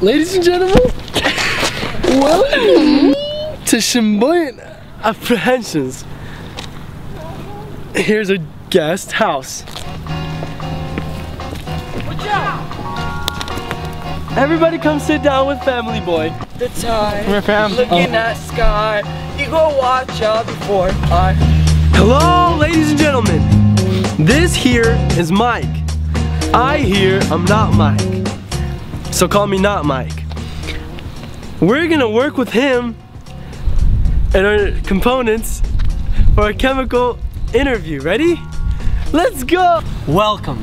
Ladies and gentlemen, welcome to Shimboyant Apprehensions. Here's a guest house. Everybody come sit down with Family Boy. the time. We're fam. Looking at sky. You go watch out before I. Hello, ladies and gentlemen. This here is Mike. I here I'm not Mike. So call me not Mike. We're gonna work with him and our components for a chemical interview. Ready? Let's go! Welcome.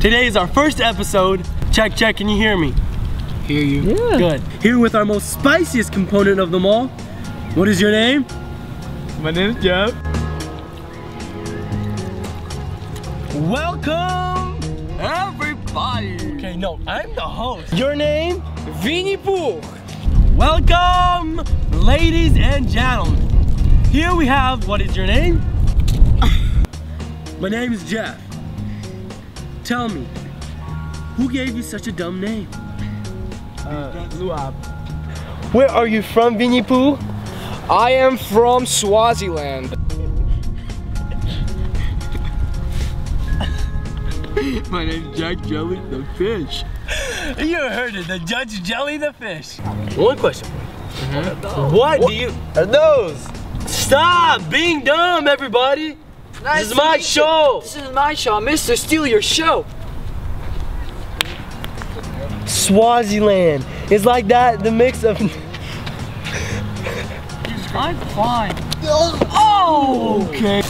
Today is our first episode. Check, check, can you hear me? Hear you. Good. Here with our most spiciest component of them all. What is your name? My name is Jeff. Welcome! Everybody. Okay, no, I'm the host. Your name? Winnie Pooh. Welcome, ladies and gentlemen. Here we have, what is your name? My name is Jeff. Tell me, who gave you such a dumb name? Uh, Luab. Where are you from, Vinny Pooh? I am from Swaziland. My name's Jack Jelly the fish. You heard it, the Judge Jelly the Fish. One question. Mm-hmm. What do you, Are those? stop being dumb, everybody. This is my show. This is my show. Mr. Steal your show. Swaziland. It's like that, the mix of I'm fine. Oh! Okay.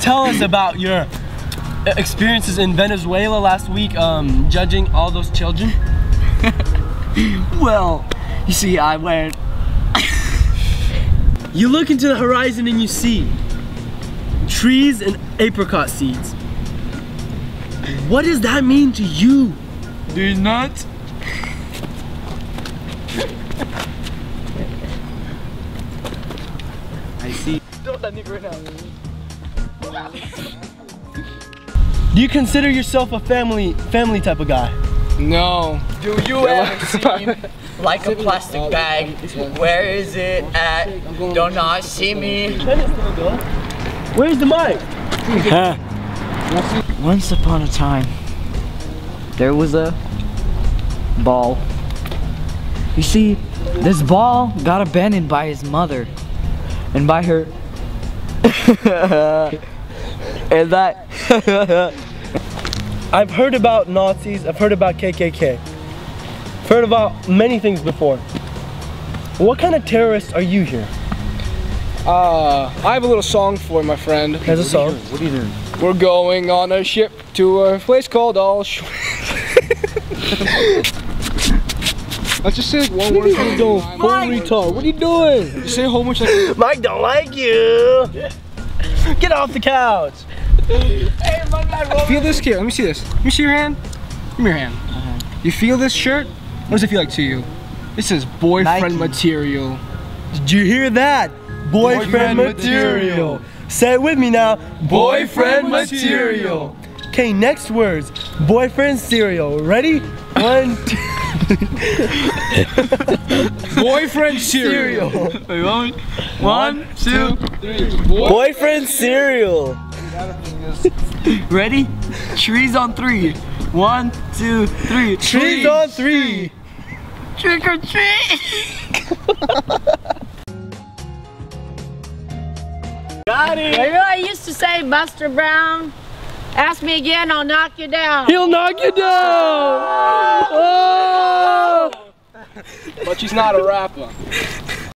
Tell us about your experiences in Venezuela last week, um, judging all those children. Well, you see, I went. You look into the horizon and you see trees and apricot seeds. What does that mean to you? Do you not? I see. Don't let me right now. Do you consider yourself a family family type of guy? No. Do you ever see like a plastic bag? Where is it at? Do not see me. Where's the mic? Once upon a time, there was a ball. You see, this ball got abandoned by his mother and by her. and that. I've heard about Nazis, I've heard about KKK. I've heard about many things before. What kind of terrorist are you here? Uh, I have a little song for you, my friend. As a song. What are you doing? We're going on a ship to a place called Auschwitz. Let's just say like one word. You don't full retard. What are you doing? Just say a whole bunch like. Mike don't like you. Get off the couch. Feel this here. Let me see this. Let me see your hand. Give me your hand. You feel this shirt? What does it feel like to you? This is boyfriend Nike. material. Did you hear that? Boyfriend, Boyfriend material. material. Say it with me now. Boyfriend material. Okay, next words. Boyfriend cereal. Ready? One, two. Boyfriend cereal. One, two. Boyfriend cereal. Ready? Trees on three. One, two, three. Trees on three. Trick or treat. Got it. You know, I used to say, Buster Brown, ask me again, I'll knock you down. He'll knock you down. Oh! oh! But she's not a rapper.